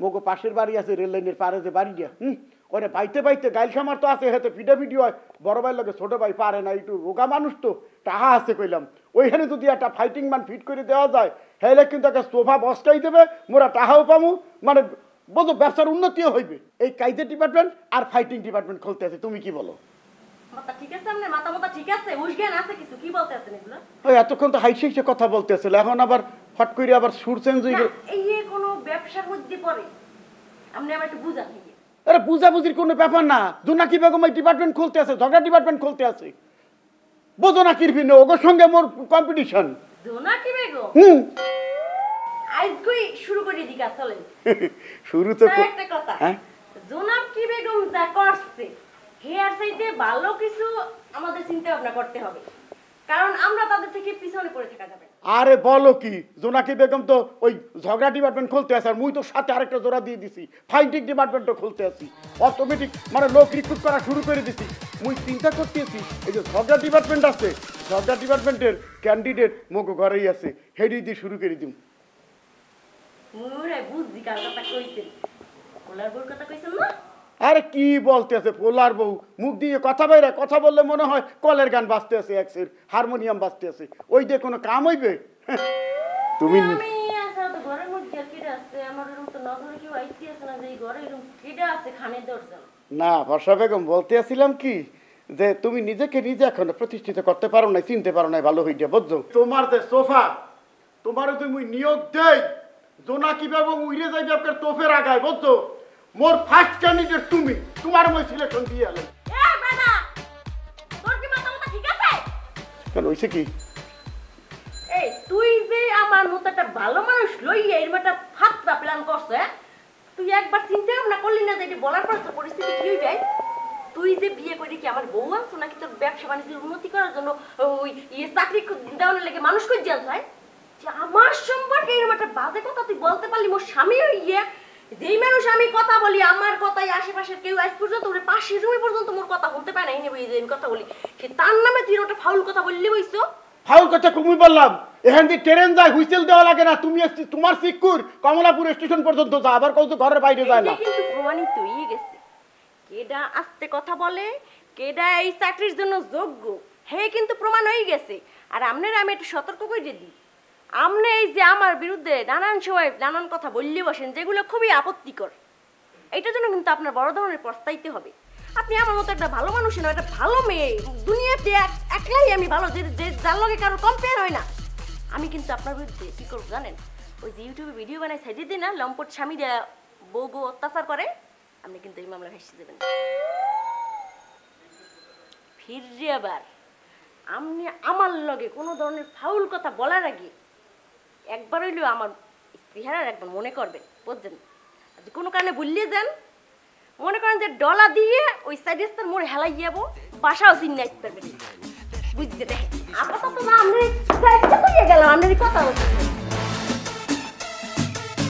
মোগো পাশের বাড়ি আছে রেল লাইনের পারে যে বাড়ি দিয়া হুম? ওরে বাইতে বাইতে গাইল খামার তো আছে হেতে পিঠা পিঠি হয়। বড় ভাই লাগে ছোট ভাই পারে না একটু রোগা মানুষ তো টাহা আছে কইলাম। ওইখানে যদি একটা ফাইটিং মান ফিট করে দেওয়া যায় হেলে কিন্তু একটা সোফা বসকাই দেবে মোরা টাহাও পামু। মানে বোঝো ব্যবসার উন্নতিও হইবে। এই কাইজে ডিপার্টমেন্ট আর ফাইটিং ডিপার্টমেন্ট খুলতে আছে তুমি কি বলো? এতক্ষণ তো হাইসে হাইসে কথা বলতেছিল এখন আবার ফট করে আবার সুর চেঞ্জ হয়ে গেল। এই কোনো ব্যবসার মধ্যে পড়ে আপনি আমার একটু বুঝান। আরে বুঝাবুঝির কোনো ব্যাপার না। জোনাকি বেগম এই ডিপার্টমেন্ট খুলতে আছে ঝগড়া ডিপার্টমেন্ট খুলতে আছে। বোঝো না কিরফিনে ওগোর সঙ্গে মোর কম্পিটিশন জোনাকি বেগম? হুম। আজকেই শুরু করে দিকে আসলে শুরু তো একটা কথা হ্যাঁ? জোনাকি বেগম যা করছে হেয়ার সাইডে ভালো কিছু আমাদের চিন্তা ভাবনা করতে হবে। কারণ আমরা তাদের থেকে পিছনে পড়ে থাকা যাবে আরে বলো কি জোনাকি বেগম তো ওই ঝগড়া ডিপার্টমেন্ট খুলতে আছে আর মুই তো সাথে আরেকটা জোড়া দিয়ে দিছি ফাইটিং ডিপার্টমেন্টও খুলতে আছি। অটোমেটিক মানে লোক রিক্রুট করা শুরু করে দিছি। মুই চিন্তা করতেছি এই যে ঝগড়া ডিপার্টমেন্ট আছে ঝগড়া ডিপার্টমেন্টের ক্যান্ডিডেট মোকে ঘরেই আছে হেডি দিয়ে শুরু করে দিম। মুরে বুঝছি কার কথা কইছেন। কোলার বউর কথা কইছেন না? আরে কি বলতেছে পোলার বউ? মুখ দিয়ে কথা বাইরে কথা বললে মনে হয় কলের গান বাজতে আছে এক একসের হারমোনিয়াম বাজতে আছে ওই দিয়ে কোনো কাম হইবে? তুমি না যে এই ঘরে এরকম কেডা আছে খানে দরজান না বর্ষা বেগম বলতে আসছিলাম কি যে তুমি নিজেকে নিজে এখন প্রতিষ্ঠিত করতে পারো না চিনতে পারো না ভালো হইয়া বুঝছ? তোমার যে সোফা তোমার তুমি নিয়োগ দেই জোনাকি বেগম উইরে যাইবে আপনার তোফের আগায় বুঝছ? মোর ফার্স্ট ক্যান্ডিডেট তুমি। তোমার মই সিলেকশন দিয়ে এলাম। এ বেটা তোর কি মাথা মাথা ঠিক আছে? কেন হইছে কি? এই তুই যে আমার মতো একটা ভালো মানুষ একটা ফাত্রা প্ল্যান করছ? তুই একবার চিন্তা ভাবনা করলি না যে এটা বলার পর তোর পরিস্থিতি কি হইবে? তুই যে বিয়ে করে কি আমার বউ আনছো নাকি তোর ব্যবসা বাণিজ্যের উন্নতি করার জন্য ওই ইয়ে চাকরি দেওয়ানোর লেগে মানুষ করে জানছ হয়? যে আমার সম্পর্কে এরকম একটা বাজে কথা তুই বলতে পারলি মোর স্বামী যেই মানুষ আমি কথা বলি আমার কথাই আশেপাশের কেউ আজ পর্যন্ত ওর পাশের রুমে পর্যন্ত মোর কথা বলতে পারে না এই নেবে যে আমি কথা বলি। সে তার নামে তুই ওটা ফাউল কথা বললি বইছো? ফাউল কথা কুমি বললাম। এখান দিয়ে ট্রেন যায় হুইসেল দেওয়া লাগে না। তুমি তোমার সিকুর কমলাপুর স্টেশন পর্যন্ত যা। আবার কত ঘরের বাইরে যায় না। কিন্তু প্রমাণিত হয়ে গেছে। কেডা আস্তে কথা বলে কেডা এই চাকরির জন্য যোগ্য হে কিন্তু প্রমাণ হয়ে গেছে। আর আপনারা আমি একটু সতর্ক করে দিই। আপনি এই যে আমার বিরুদ্ধে নানান সময় নানান কথা বললে বসেন, যেগুলো খুবই আপত্তিকর। এইটার জন্য কিন্তু আপনার বড় ধরনের পস্তাইতে হবে। আপনি আমার মতো একটা ভালো মানুষ না, একটা ভালো মেয়ে। দুনিয়াতে এক- একলাই আমি ভালো, যে যার লগে কারও কম্পেয়ার হয় না। আমি কিন্তু আপনার বিরুদ্ধে কি করব জানেন? ওই যে ইউটিউবে ভিডিও বানাই সাইডে দিই না, লম্পট স্বামীরা বউ বউ অত্যাচার করে, আপনি কিন্তু এই মামলা ভেসে দেবেন। ফিরে আবার। আপনি আমার লগে কোনো ধরনের ফাউল কথা বলার আগে একবার হইলেও আমার চেহারার একবার মনে করবেন, বুঝছেন? যদি কোনো কারণে বললে যান, মনে করেন যে ডলা দিয়ে ওই সাইডেস্তার মোড়ে হেলাই যাব, বাসাও চিন্তা পারবেন। বুঝতে দেখেন আপাতত না গেলাম আপনার কথা বলছেন